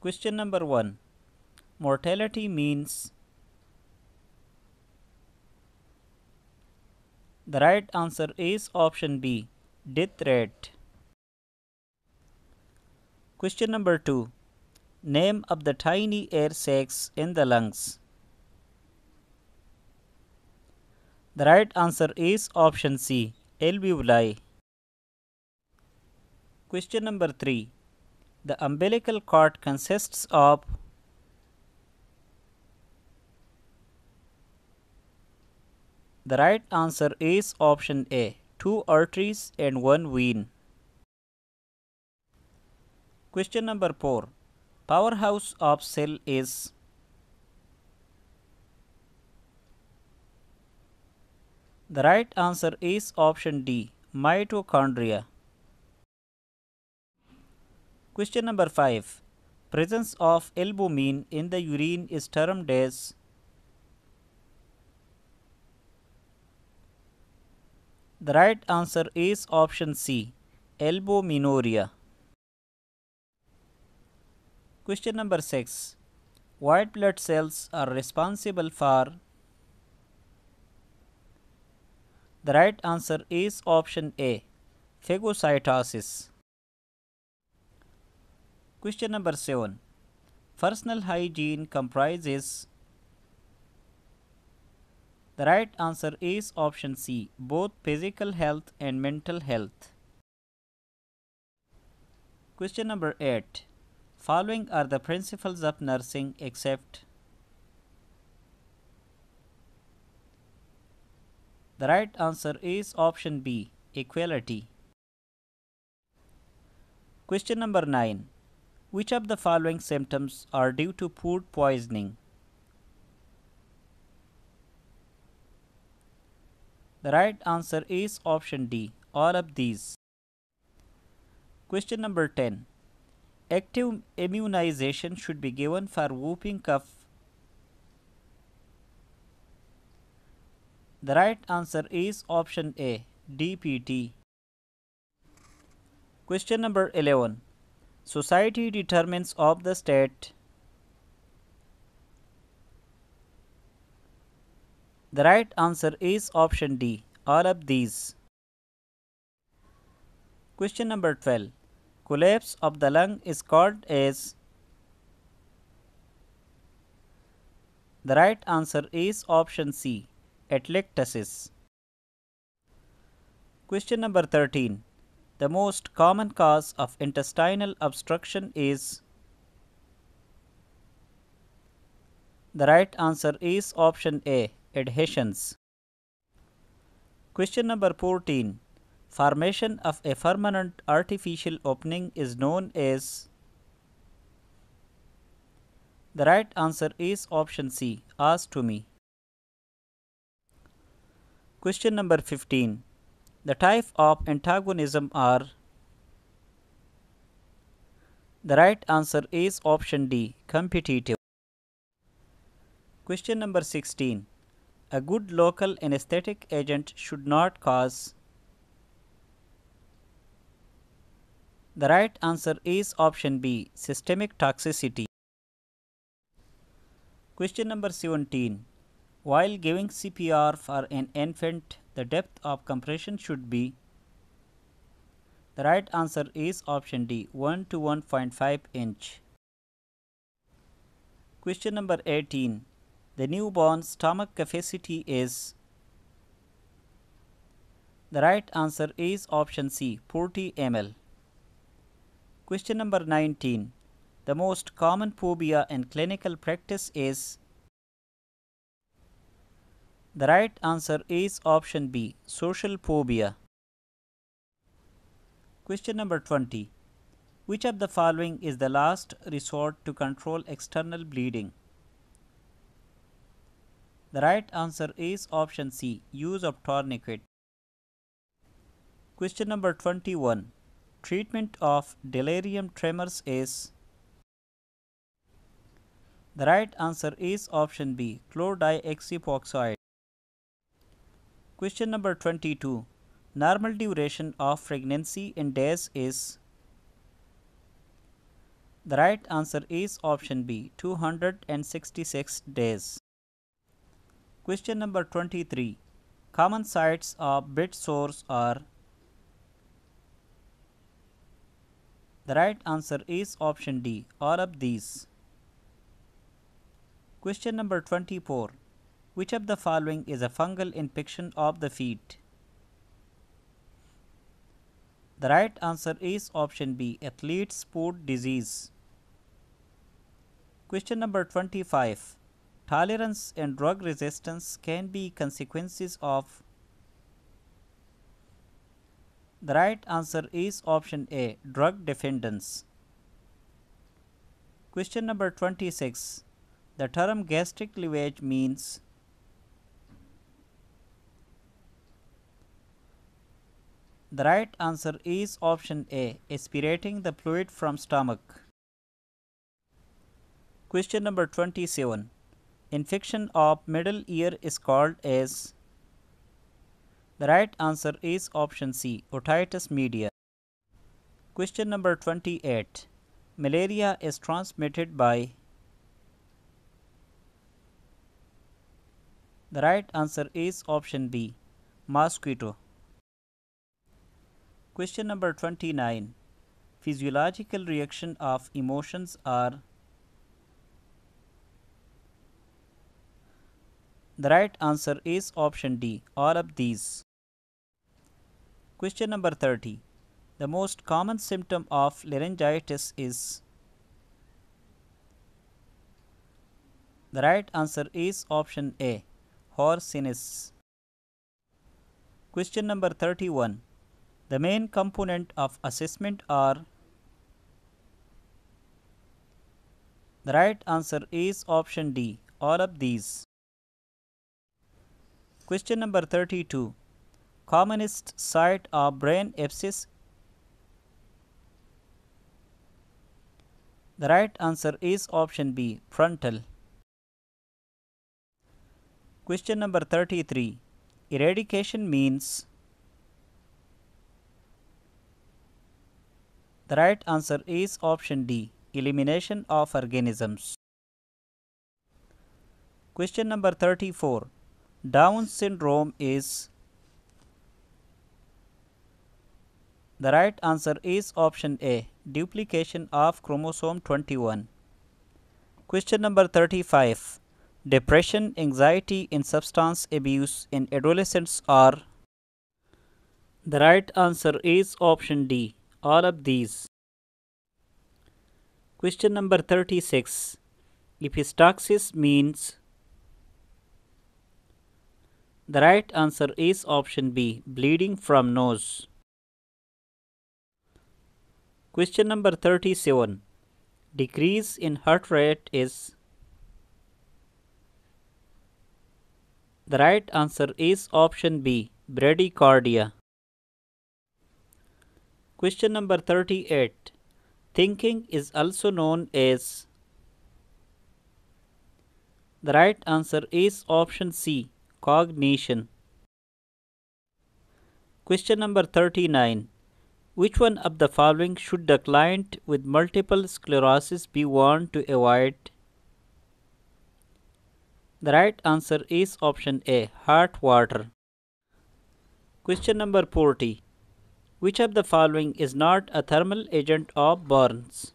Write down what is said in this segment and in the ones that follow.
Question number 1 Mortality means The right answer is option B death rate. Question number 2 Name of the tiny air sacs in the lungs. The right answer is option C alveoli. Question number 3 The umbilical cord consists of The right answer is option A two arteries and one vein. Question number 4 Powerhouse of cell is The right answer is option D mitochondria. Question number 5 Presence of albumin in the urine is termed as The right answer is option C albuminuria. Question number 6 White blood cells are responsible for The right answer is option A phagocytosis. Question number 7 Personal hygiene comprises the right answer is option C both physical health and mental health. Question number 8 Following are the principles of nursing except The right answer is option B equality. Question number 9 Which of the following symptoms are due to food poisoning? The right answer is option D all of these. Question number 10 Active immunization should be given for whooping cough. The right answer is option A DPT. Question number 11 Society determines of the state. The right answer is option D all of these. Question number 12 Collapse of the lung is called as The right answer is option C atelectasis. Question number 13 The most common cause of intestinal obstruction is The right answer is option A adhesions. Question number 14 Formation of a permanent artificial opening is known as The right answer is option C ostomy. Question number 15 The type of antagonism are The right answer is option D competitive. Question number 16 a good local anesthetic agent should not cause The right answer is option B systemic toxicity. Question number 17 While giving CPR for an infant the depth of compression should be. The right answer is option D 1 to 1.5 inch. Question number 18 the newborn stomach capacity is. The right answer is option C 40 ml. Question number 19 The most common phobia in clinical practice is The right answer is option B social phobia. Question number 20 Which of the following is the last resort to control external bleeding? The right answer is option C use of tourniquet. Question number 21 Treatment of delirium tremens is The right answer is option B chlordiazepoxide. Question number 22 Normal duration of pregnancy in days is The right answer is option B 266 days. Question number 23. Common sites of bed sores are The right answer is option D all of these. Question number 24. Which of the following is a fungal infection of the feet? The right answer is option B athlete's foot disease. Question number 25. Tolerance and drug resistance can be consequences of. The right answer is option A drug dependence. Question number 26. The term gastric lavage means The right answer is option A aspirating the fluid from stomach. Question number 27. Infection of middle ear is called as The right answer is option C otitis media. Question number 28. Malaria is transmitted by The right answer is option B mosquito. Question number 29. Physiological reaction of emotions are The right answer is option D, all of these. Question number 30. The most common symptom of laryngitis is The right answer is option A, hoarseness. Question number 31. The main component of assessment are The right answer is option D, all of these. Question number 32. Commonest site of brain abscess. The right answer is option B, frontal. Question number 33. Eradication means The right answer is option D, elimination of organisms. Question number 34. Down syndrome is The right answer is option A duplication of chromosome 21. Question number 35 Depression, anxiety, and substance abuse in adolescents are The right answer is option D all of these. Question number 36 Epistaxis means the right answer is option B bleeding from nose. Question number 37 Decrease in heart rate is The right answer is option B bradycardia. Question number 38 Thinking is also known as The right answer is option C cognition. Question number 39. Which one of the following should the client with multiple sclerosis be warned to avoid? The right answer is option A heart water. Question number 40. Which of the following is not a thermal agent of burns?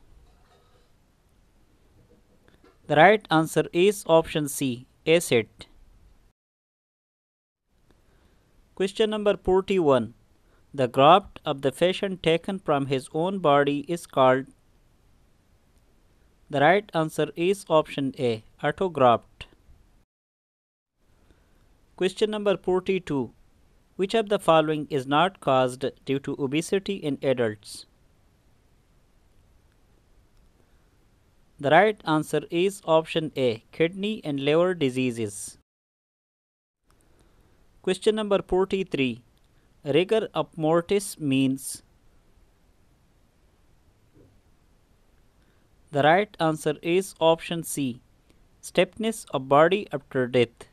The right answer is option C acid. Question number 41. The graft of the patient taken from his own body is called. The right answer is option A autograft. Question number 42. Which of the following is not caused due to obesity in adults? The right answer is option A kidney and liver diseases. Question number 43. Rigor of mortis means The right answer is option C. Stiffness of body after death.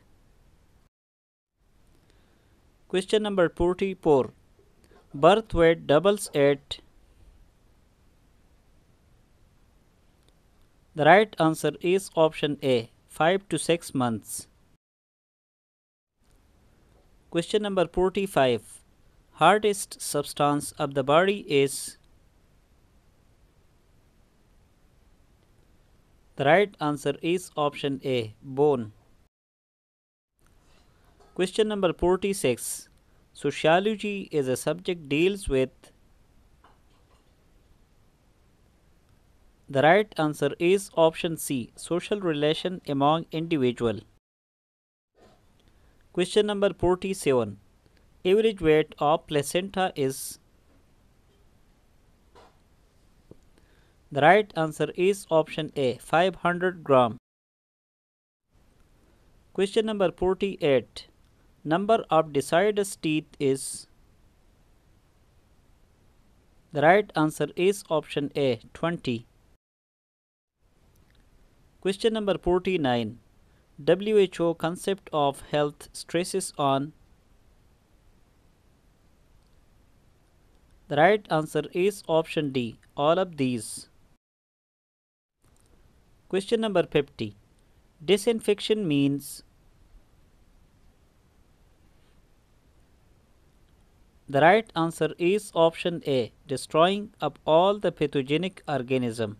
Question number 44. Birth weight doubles at The right answer is option A 5 to 6 months. Question number 45 Hardest substance of the body is The right answer is option A bone. Question number 46 Sociology is a subject deals with The right answer is option C social relation among individual. Question number 47 Average weight of placenta is The right answer is option A 500 gram. Question number 48 Number of deciduous teeth is The right answer is option A 20. Question number 49 WHO concept of health stresses on The right answer is option D all of these. Question number 50 Disinfection means The right answer is option A destroying of all the pathogenic organism.